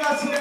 gracias.